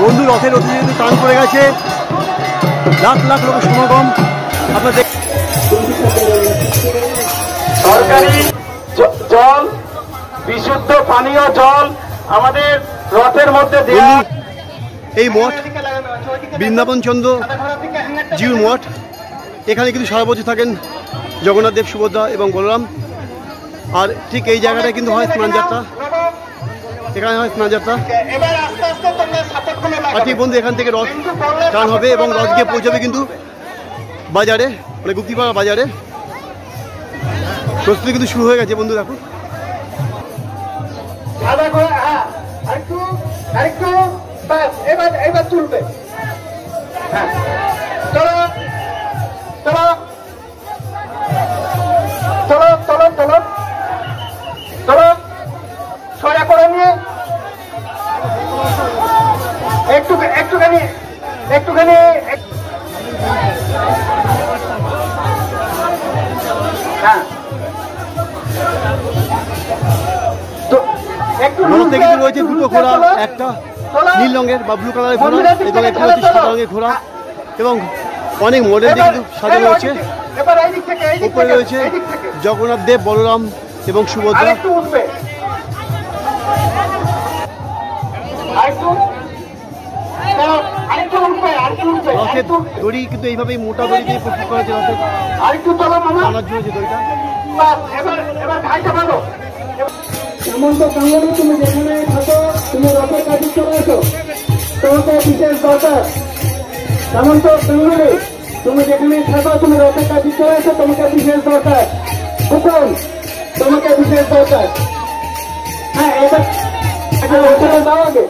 বন্ধু রথের রথে যেহেতু টান পড়ে গেছে। লাখ লাখ লোকের সমাগম। আপনার দেখ সরকারি জল বিশুদ্ধ পানীয় জল আমাদের রথের মধ্যে দেওয়া এই মঠ বৃন্দাবন চন্দ্র জিউর মঠ এখানে কিন্তু সারা বছর থাকেন জগন্নাথ দেব সুভদ্রা এবং বলরাম। আর ঠিক এই জায়গাটায় কিন্তু হয় স্নানযাত্রা এখানে হয় স্নানযাত্রা ঠিক বন্ধু এখান থেকে রথ টান হবে এবং রথ গিয়ে পৌঁছাবে কিন্তু বাজারে মানে গুপ্তিপাড়া বাজারে। প্রস্তুতি কিন্তু শুরু হয়ে গেছে বন্ধু দেখো। হ্যাঁ আরেকটু আরেকটু এবার এবার চলবে হ্যাঁ। একটুখানি এক- হ্যাঁ। রয়েছে দুটো ঘোড়া একটা নীল রঙের বা ব্লু কালারের ঘোড়া এবং একটা সাদা রঙের ঘোড়া এবং অনেক মডেল কিন্তু সাজানো রয়েছে। উপরে রয়েছে জগন্নাথ দেব বলরাম এবং সুভদ্রা। আরেকটু রথের দড়ি কিন্তু এইভাবেই মোটা দড়ি দিয়ে প্রস্তুত করা হয়েছে রথের টানার জন্য যে দড়িটা হেমন্ত কাঙ্গারি তুমি যেখানে থাকো তুমি রথের কাছে চলে এসো তোমাকে বিশেষ দরকার হেমন্ত কাঙ্গারি তুমি যেখানে থাকো তুমি রথের কাছে চলে এসো তোমাকে বিশেষ দরকার হুকুম তোমাকে বিশেষ দরকার হ্যাঁ এবার দাও আগে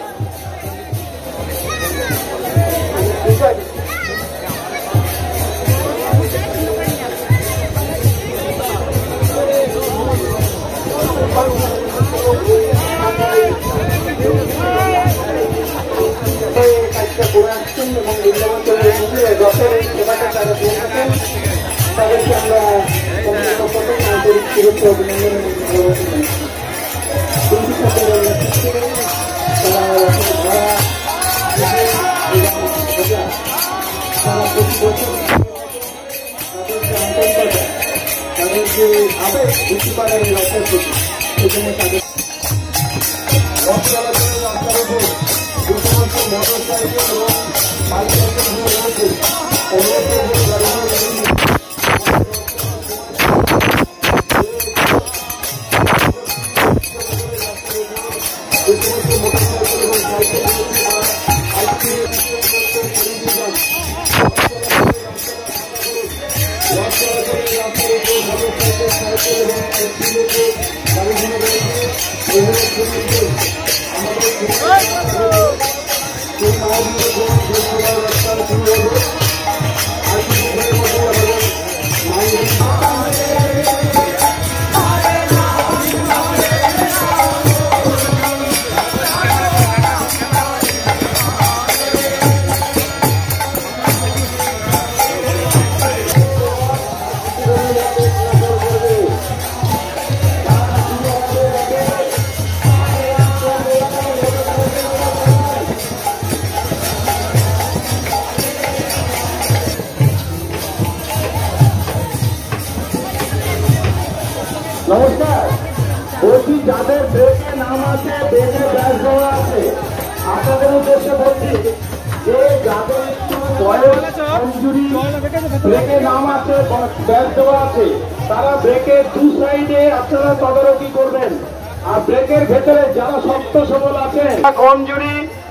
বৃন্দাবঞ্চলের মন্দিরে রথের এই সেবাটা তারা দিয়ে থাকেন তাদেরকে আমরা কমিটির পক্ষ থেকে আন্তরিক শুভেচ্ছা অভিনন্দন। দুটি ঠাকুরের নেতৃত্বে তারা ধ্বজা তারা প্রতি বছর তাদের যে আবেগ এই রথের প্রতি সেজন্য তাদের রাস্তার মোটর সাইকেল এবং বাইসাইকেলগুলো রয়েছে মাহবুবের জন্য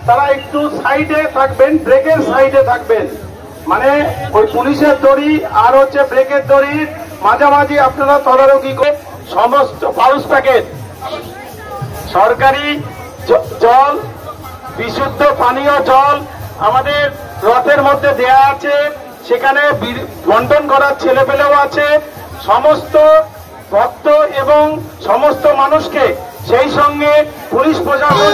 তারা একটু সাইডে থাকবেন ব্রেকের সাইডে থাকবেন। মানে ওই পুলিশের দড়ি আর হচ্ছে ব্রেকের দড়ির মাঝামাঝি আপনারা তদারকি করে সমস্ত পাউস প্যাকেট সরকারি জল বিশুদ্ধ পানীয় জল আমাদের রথের মধ্যে দেয়া আছে। সেখানে বন্টন করার ছেলেপেলেও আছে। সমস্ত ভক্ত এবং সমস্ত মানুষকে সেই সঙ্গে পুলিশ প্রশাসন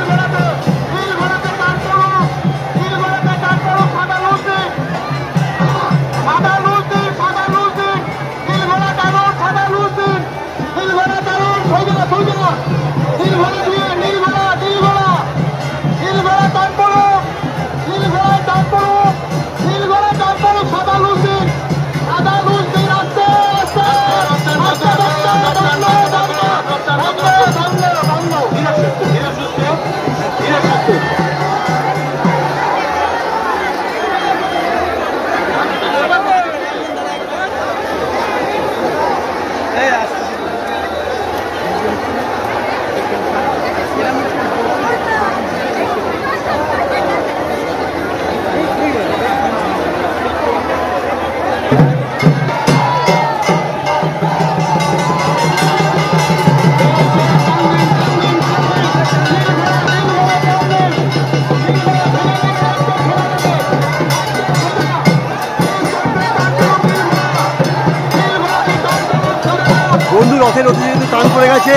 টান পড়ে গেছে।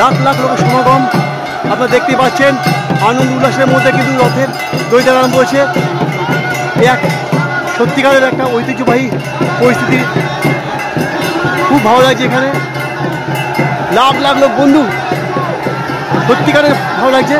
লাখ লাখ লোকের সমাগম। আপনারা দেখতে পাচ্ছেন, আনন্দ উল্লাসের মধ্যে কিন্তু রথের আরম্ভ হয়েছে এক সত্যিকারের একটা ঐতিহ্যবাহী পরিস্থিতি। খুব ভালো লাগছে এখানে। লাখ লাখ লোক, বন্ধু, সত্যিকারের ভালো লাগছে।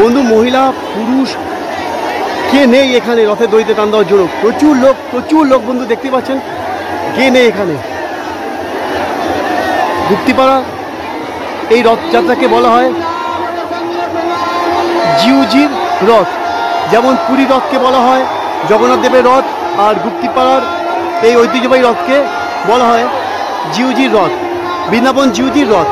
বন্ধু, মহিলা, পুরুষ, কে নেই এখানে? রথের দড়িতে টান দেওয়ার জন্য। প্রচুর লোক প্রচুর লোক বন্ধু, দেখতে পাচ্ছেন? কে নেই এখানে? গুপ্তিপাড়া, এই রথযাত্রাকে বলা হয় জিউজির রথ। যেমন পুরী রথকে বলা হয়, জগন্নাথ দেবের রথ, আর গুপ্তিপাড়ার এই ঐতিহ্যবাহী রথকে বলা হয় জিউজির রথ, বৃন্দাবন জিউজির রথ।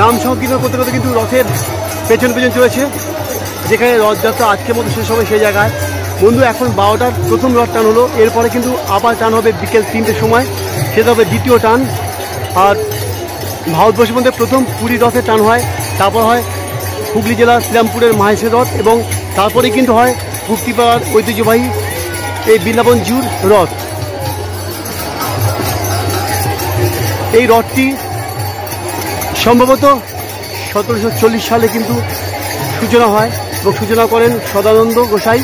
নাম সংকীর্তন করতে করতে কিন্তু রথের পেছন পেছন চলেছে। যেখানে রথযাত্রা আজকের মতো শেষ হবে সেই জায়গায়। বন্ধু, এখন বারোটার প্রথম রথ টান হলো। এরপরে কিন্তু আবার টান হবে বিকেল তিনটের সময়। সেটা হবে দ্বিতীয় টান। আর ভারতবর্ষের মধ্যে প্রথম পুরী রথে টান হয়। তারপর হয় হুগলি জেলার শ্রীরামপুরের মাহেশের রথ এবং তারপরে কিন্তু হয় মুক্তিপাড়ার ঐতিহ্যবাহী এই বৃন্দাবন জুর রথ। এই রথটি সম্ভবত সতেরোশো চল্লিশ সালে কিন্তু সূচনা হয় এবং সূচনা করেন সদানন্দ গোসাই।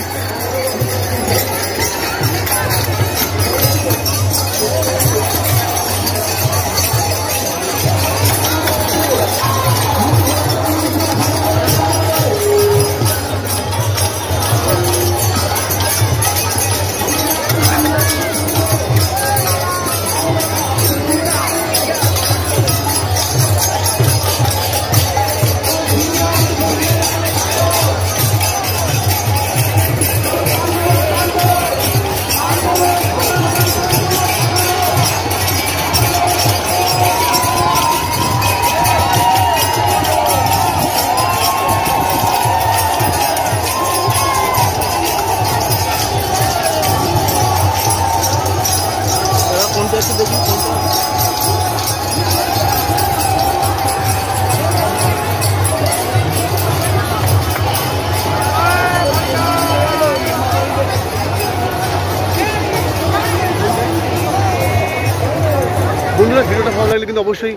লাগলে কিন্তু অবশ্যই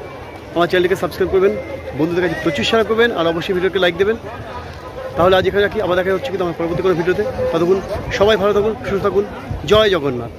আমার চ্যানেলকে সাবস্ক্রাইব করবেন, বন্ধুদের কাছে প্রচুর শেয়ার করবেন, আর অবশ্যই ভিডিওকে লাইক দেবেন। তাহলে আজ এখানে রাখি, আবার দেখা হচ্ছে কিন্তু আমার পরবর্তী কোনো ভিডিওতে। ততক্ষণ সবাই ভালো থাকুন, সুস্থ থাকুন, জয় জগন্নাথ।